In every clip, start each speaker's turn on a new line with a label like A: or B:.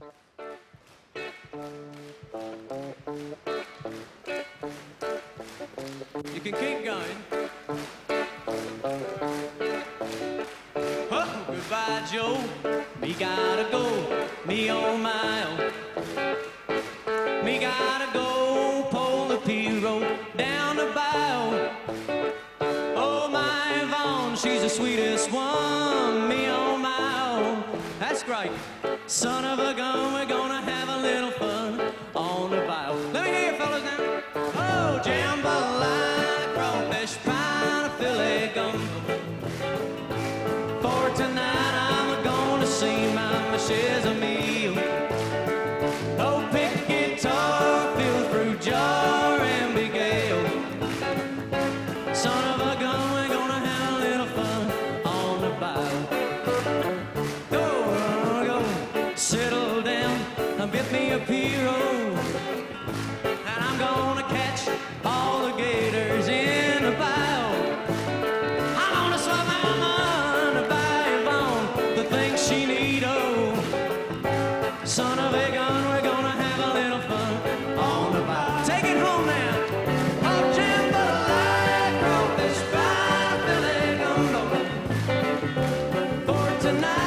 A: You can keep going. Oh, goodbye, Joe. Me gotta go. Me on my own. Me gotta go. Pull the P road down the bayou. Oh, my Yvonne, she's the sweetest one. Me on my own. That's great. Son of a gun, we're gonna have a little fun on the bayou. Let me hear you fellas now. Oh, jambalaya, crawfish pie, filet gumbo. For tonight, I'm gonna see my Mrs. get me a pirogue. And I'm gonna catch all the gators in the bayou. I'm gonna swap my mama to buy Yvonne the things she need, oh. Son of a gun, we're gonna have a little fun on the bayou. Take it home now. Oh, jambalaya, crawfish pie, filet gumbo. For tonight,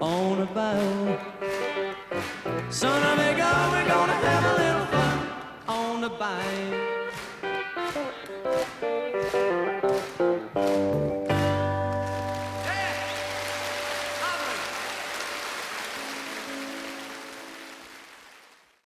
A: on a boat. Son of a gun, we're gonna have a little fun on the bay.